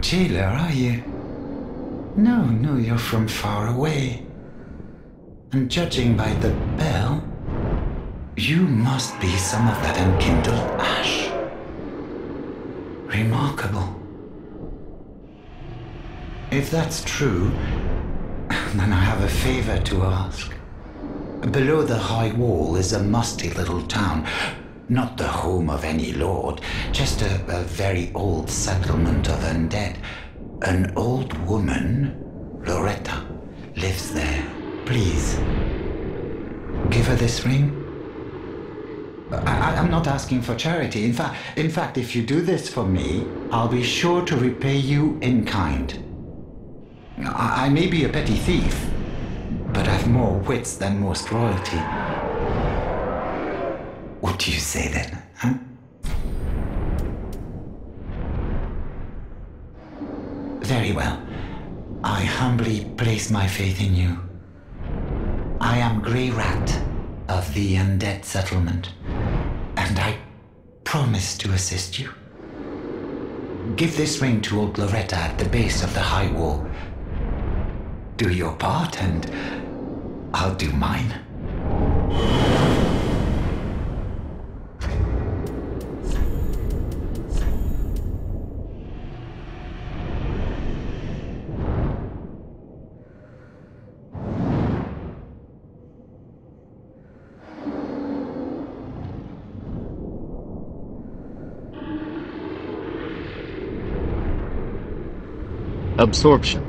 Jailer, are you? No, no, you're from far away. And judging by the bell, you must be some of that unkindled ash. Remarkable. If that's true, then I have a favor to ask. Below the high wall is a musty little town. Not the home of any lord, just a, a very old settlement of undead. An old woman, Loretta, lives there. Please, give her this ring. I, am not asking for charity. In fact, in fact, if you do this for me, I'll be sure to repay you in kind. I, I may be a petty thief, but I've more wits than most royalty. What do you say then, huh? Very well. I humbly place my faith in you. I am Greirat of the Undead Settlement, and I promise to assist you. Give this ring to old Loretta at the base of the high wall. Do your part, and I'll do mine. Absorption.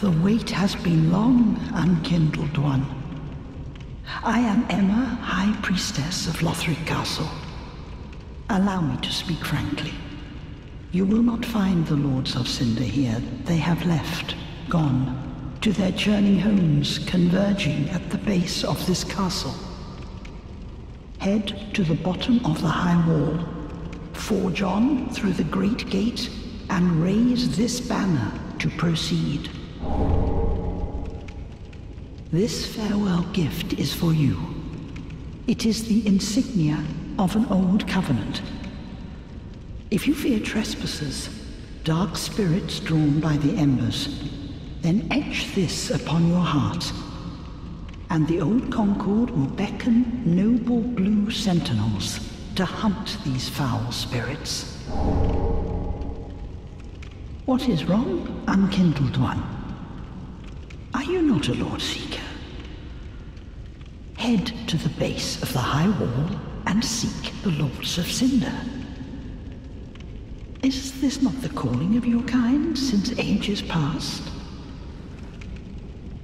The wait has been long, unkindled one. I am Emma, High Priestess of Lothric Castle. Allow me to speak frankly. You will not find the Lords of Cinder here. They have left, gone, to their churning homes, converging at the base of this castle. Head to the bottom of the high wall, forge on through the great gate, and raise this banner to proceed. This farewell gift is for you. It is the insignia of an old covenant. If you fear trespassers, dark spirits drawn by the embers, then etch this upon your heart, and the old Concord will beckon noble blue sentinels to hunt these foul spirits. What is wrong, unkindled one? Are you not a Lord Seeker? Head to the base of the high wall and seek the Lords of Cinder. Is this not the calling of your kind since ages past?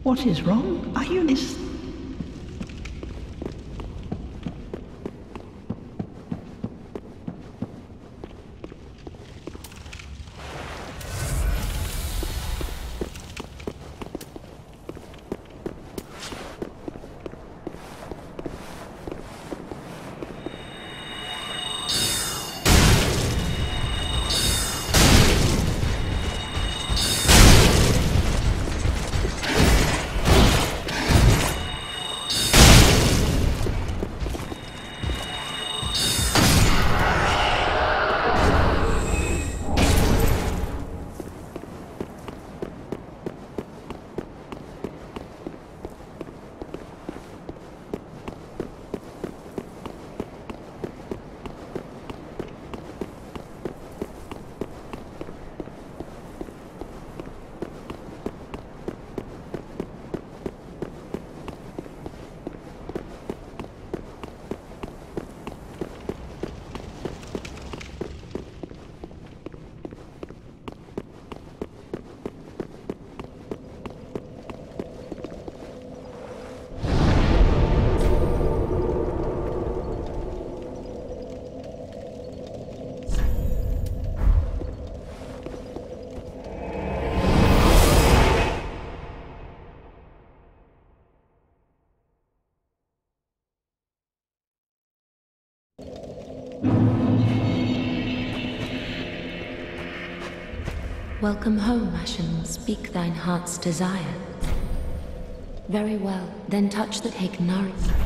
What is wrong? Are you... Is... Welcome home, Ashen. Speak thine heart's desire. Very well, then touch the take nourishment.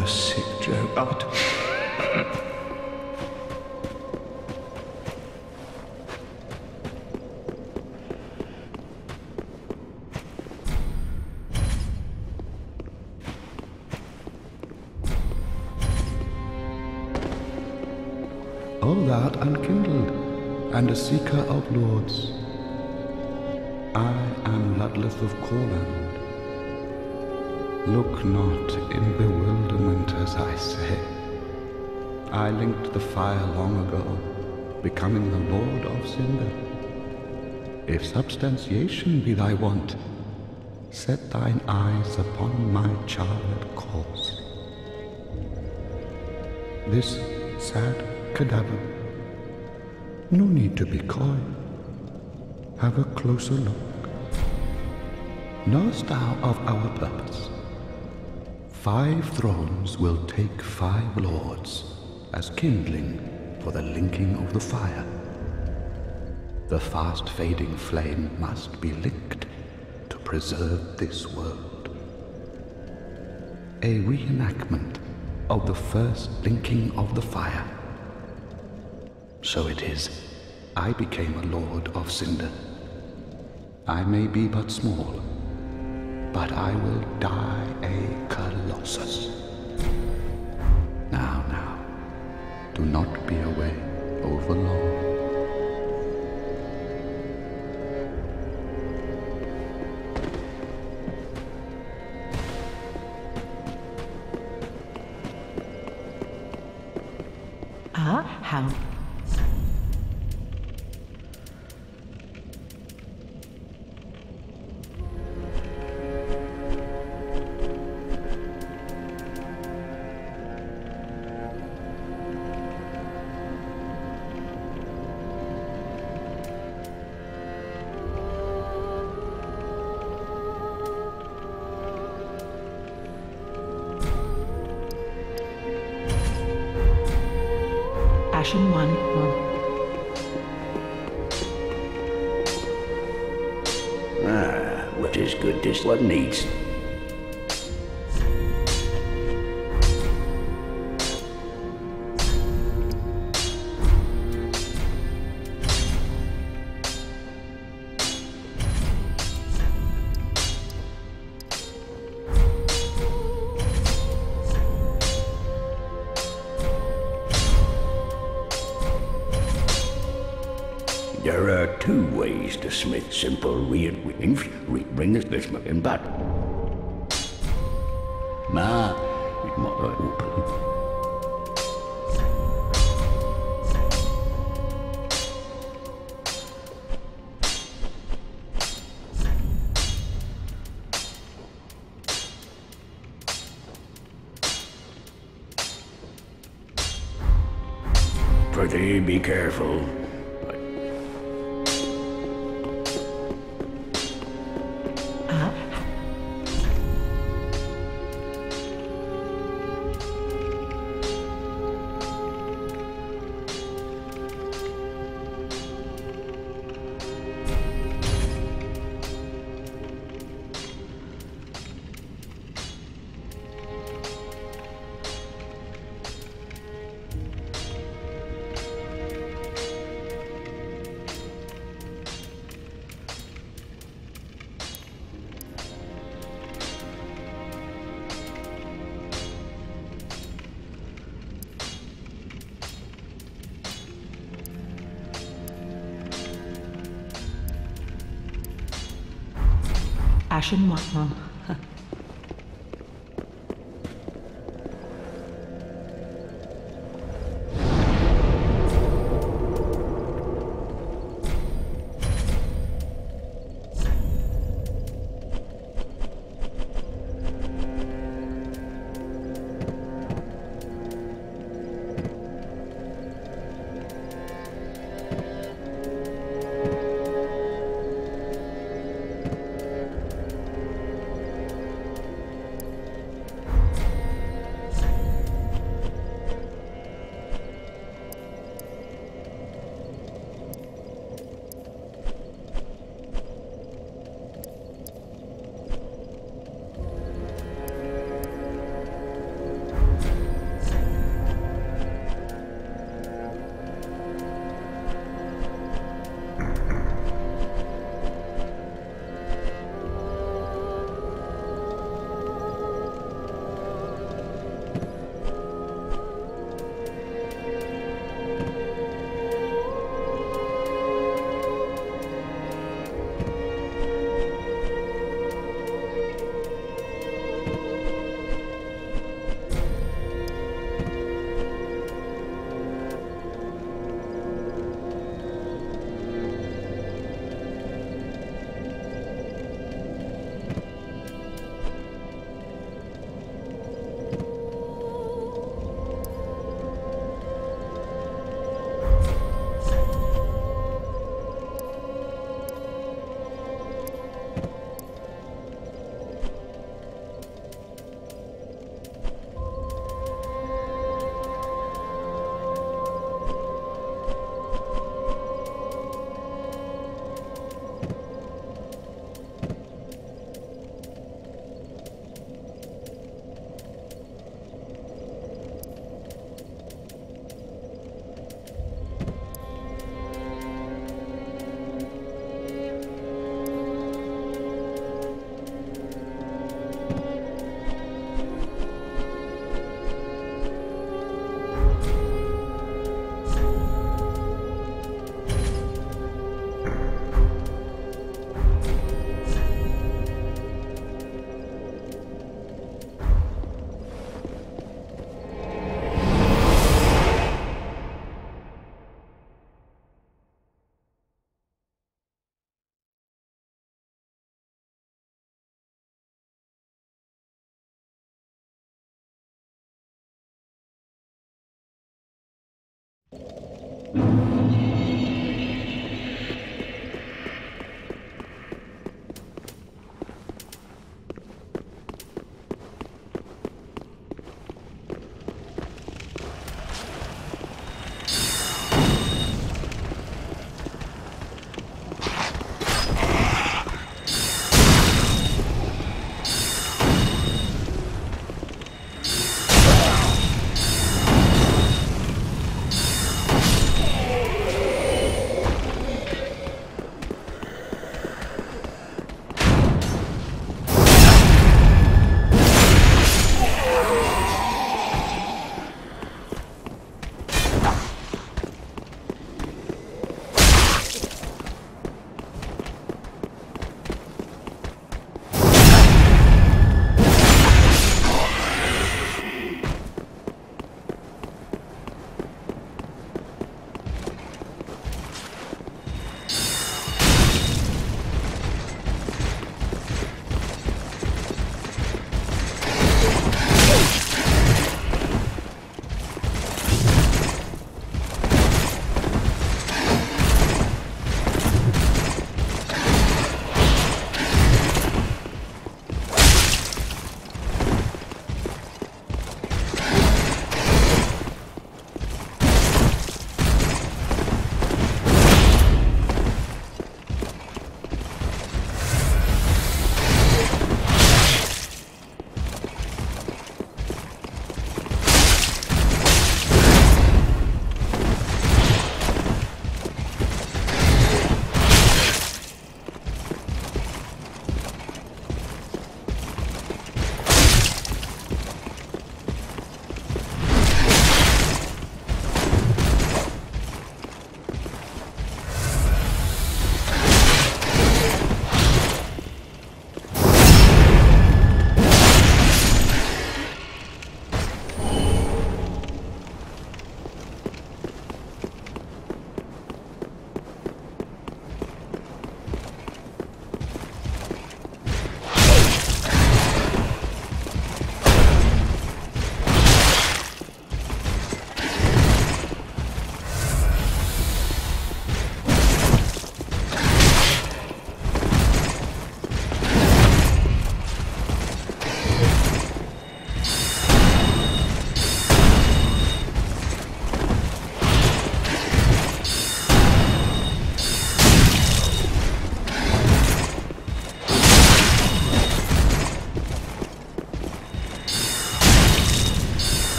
a sick joke. Oh. all that unkindled, and a seeker of lords. I am Ludleth of Courland. Look not in bewilderment as I say. I linked the fire long ago, becoming the Lord of Cinder. If substantiation be thy want, set thine eyes upon my charred corpse. This sad cadaver, no need to be coy. Have a closer look. Knowest thou of our purpose? Five thrones will take five lords as kindling for the linking of the fire. The fast fading flame must be licked to preserve this world. A reenactment of the first linking of the fire. So it is, I became a lord of Cinder. I may be but small, but I will die a colossus. Now, now, do not be away over Pretty be careful. Ashen one.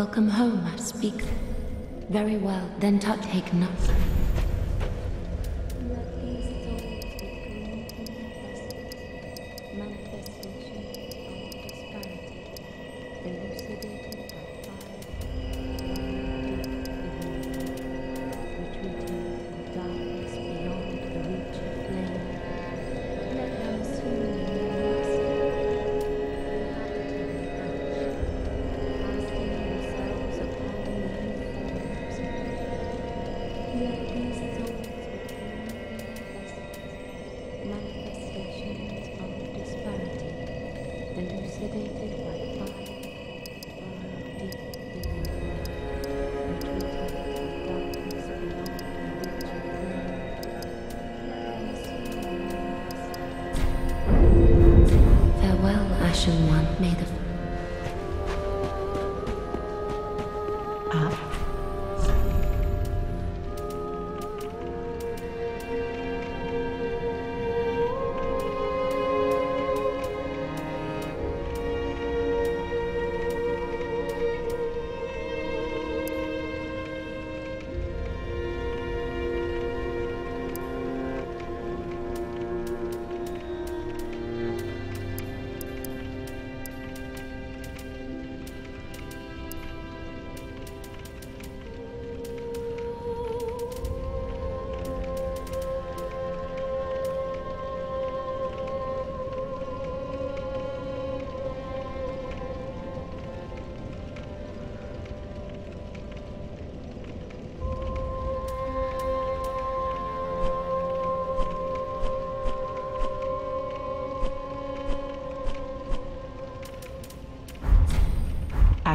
Welcome home, I speak. Very well, then touch take note.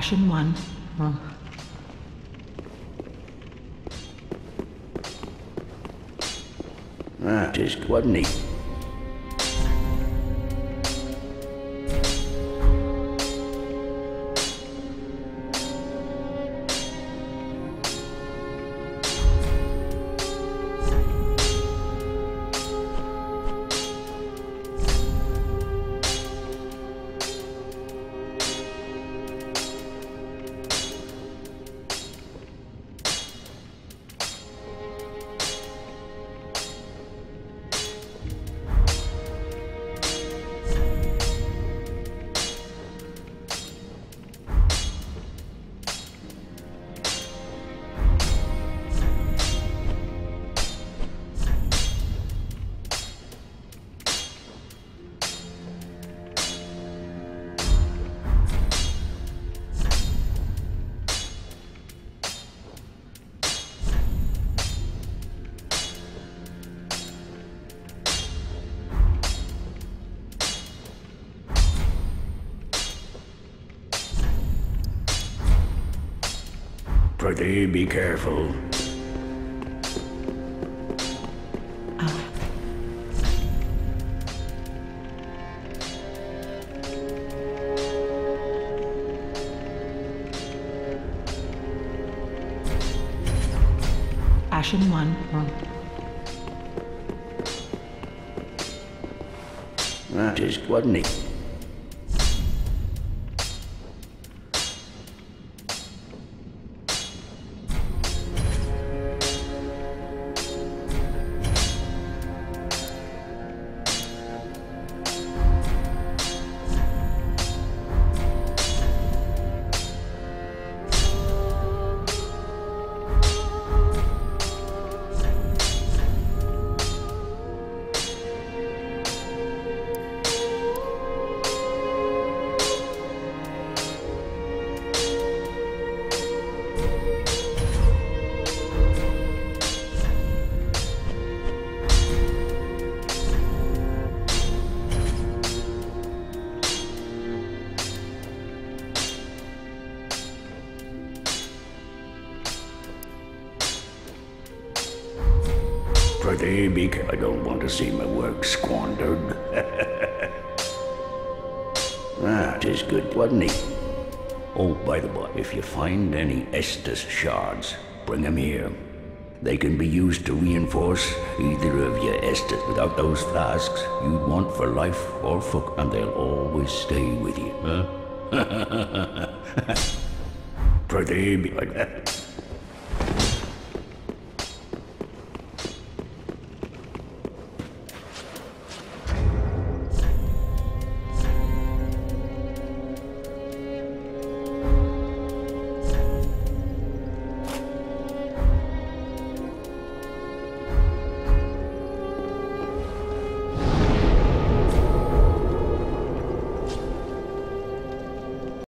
Ashen One. Oh. Ah, just wasn't? Pretty be careful. Ashen One. Oh. Ah, just wasn't he? Reinforce either of your Estus. Without those flasks, you'd want for life or FP, and they'll always stay with you, huh? for thee.